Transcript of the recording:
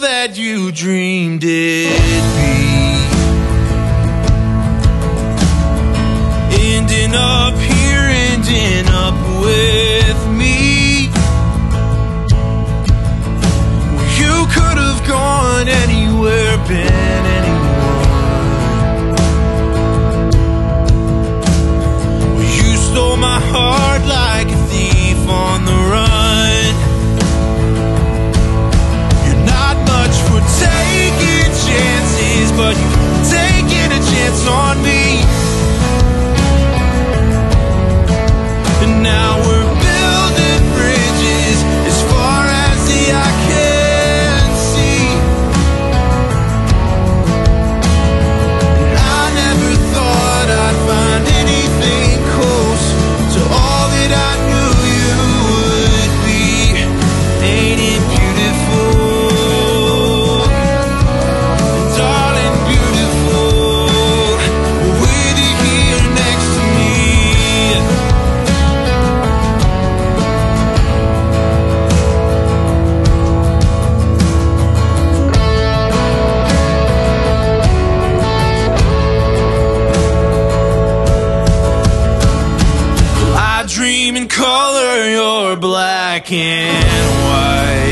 that you dreamed it be. Ending up here, ending up with me. You could have gone any black and white.